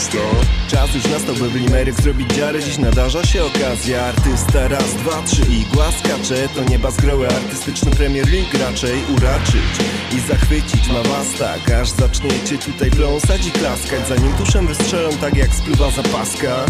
blisko Czas już nastał, by Blimerek zrobić dziarę. Dziś nadarza się okazja. Artysta raz, dwa, trzy i głaskacze To nieba zgroły artystyczny Premier League Raczej uraczyć i zachwycić. Ma was tak Aż zaczniecie tutaj pląsać i klaskać Zanim tuszem wystrzelą tak jak spluwa zapaska.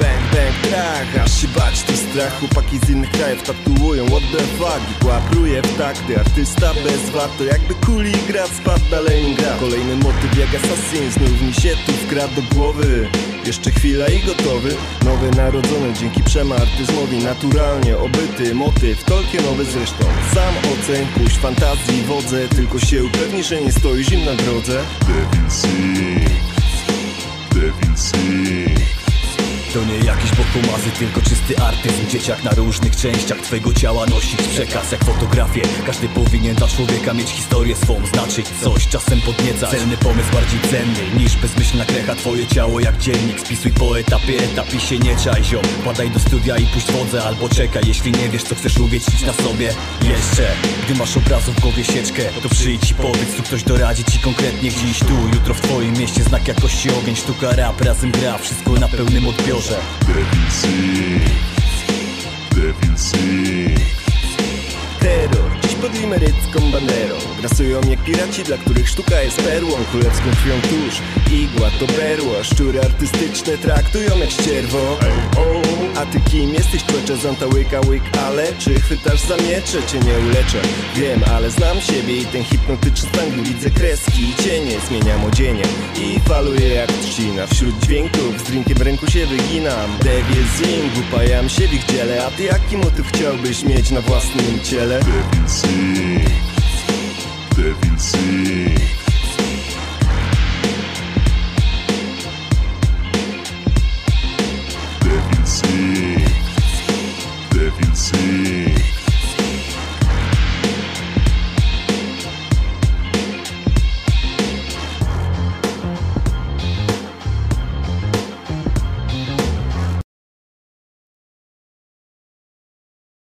Bang, bang, trach, aż się bać tu strach Chłopaki z innych krajów tatuują what the fuck I kłapruje w takty, artysta bez wad To jakby kuli i grad spadł na Leningrad. Kolejny motyw jak Assassin znów mi się tu wkradł do głowy. Jeszcze chwila i gotowy. Nowy narodzony dzięki przemartyzmowi Naturalnie obyty motyw. Tolkienowy zresztą Sam oceń, puść fantazji wodze Tylko się upewnij, że nie stoisz im na drodze To nie jakiś bohomazy, tylko czysty artyzm. Dzieciak na różnych częściach twojego ciała nosić przekaz. Jak fotografię Każdy powinien dla człowieka mieć historię swą Znaczyć coś, czasem podniecać. Celny pomysł bardziej cenny niż bezmyślna krecha. Twoje ciało jak dziennik, spisuj po etapie. Etap i się nie czaj ziom. Padaj do studia i puść wodze albo czekaj. Jeśli nie wiesz co chcesz uwiecznić na sobie Jeszcze, gdy masz obrazu w głowie sieczkę To przyjdź i powiedz, tu ktoś doradzi ci konkretnie. Dziś tu, jutro w twoim mieście znak jakości ogień Sztuka rap, razem gra, wszystko na pełnym odbiorze Devil Sing Devil Sing terror Limerycką banderą. Grasują jak piraci, dla których sztuka jest perłą Królewską krwią tuż, igła to perło Szczury artystyczne traktują jak ścierwo. A ty kim jesteś człecze, zonta łyka łyk Ale czy chwytasz za miecze, cię nie uleczę. Wiem, ale znam siebie i ten hipnotyczny stan Widzę kreski i cienie, zmieniam odzienie I faluję jak trzcina. Wśród dźwięków z drinkiem w ręku się wyginam. Devil Zing, upajam się w ich dziele A ty jaki motyw chciałbyś mieć na własnym ciele? sing, devil sing. Devil sing, devil sing.